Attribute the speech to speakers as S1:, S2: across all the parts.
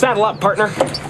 S1: Saddle up, partner.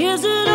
S1: Is it